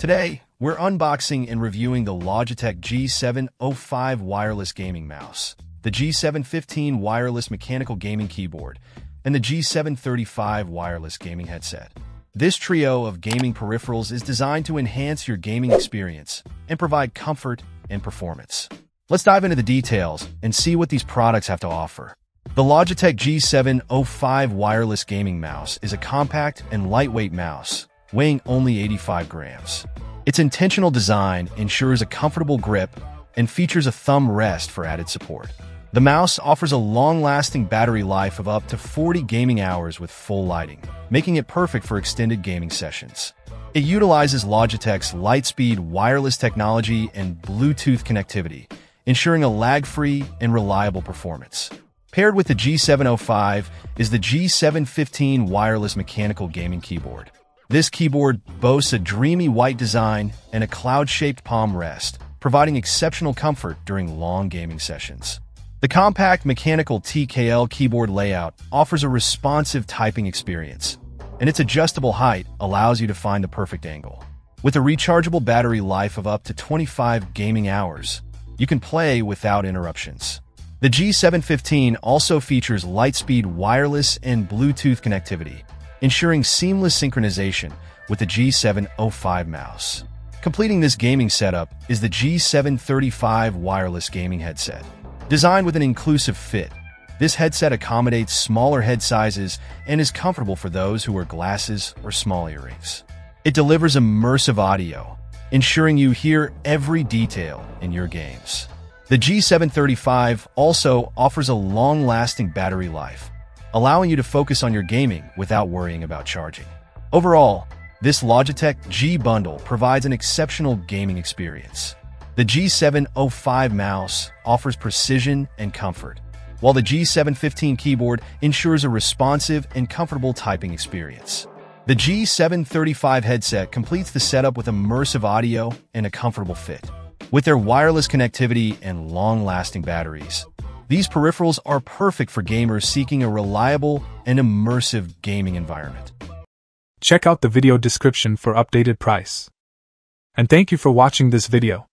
Today, we're unboxing and reviewing the Logitech G705 wireless gaming mouse, the G715 wireless mechanical gaming keyboard, and the G735 wireless gaming headset. This trio of gaming peripherals is designed to enhance your gaming experience and provide comfort and performance. Let's dive into the details and see what these products have to offer. The Logitech G705 wireless gaming mouse is a compact and lightweight mouse, weighing only 85 grams. Its intentional design ensures a comfortable grip and features a thumb rest for added support. The mouse offers a long-lasting battery life of up to 40 gaming hours with full lighting, making it perfect for extended gaming sessions. It utilizes Logitech's Lightspeed wireless technology and Bluetooth connectivity, ensuring a lag-free and reliable performance. Paired with the G705 is the G715 wireless mechanical gaming keyboard. This keyboard boasts a dreamy white design and a cloud-shaped palm rest, providing exceptional comfort during long gaming sessions. The compact mechanical TKL keyboard layout offers a responsive typing experience, and its adjustable height allows you to find the perfect angle. With a rechargeable battery life of up to 25 gaming hours, you can play without interruptions. The G715 also features Lightspeed wireless and Bluetooth connectivity, ensuring seamless synchronization with the G705 mouse. Completing this gaming setup is the G735 wireless gaming headset. Designed with an inclusive fit, this headset accommodates smaller head sizes and is comfortable for those who wear glasses or small earrings. It delivers immersive audio, ensuring you hear every detail in your games. The G735 also offers a long-lasting battery life, allowing you to focus on your gaming without worrying about charging. Overall, this Logitech G bundle provides an exceptional gaming experience. The G705 mouse offers precision and comfort, while the G715 keyboard ensures a responsive and comfortable typing experience. The G735 headset completes the setup with immersive audio and a comfortable fit. With their wireless connectivity and long-lasting batteries, these peripherals are perfect for gamers seeking a reliable and immersive gaming environment. Check out the video description for updated price. And thank you for watching this video.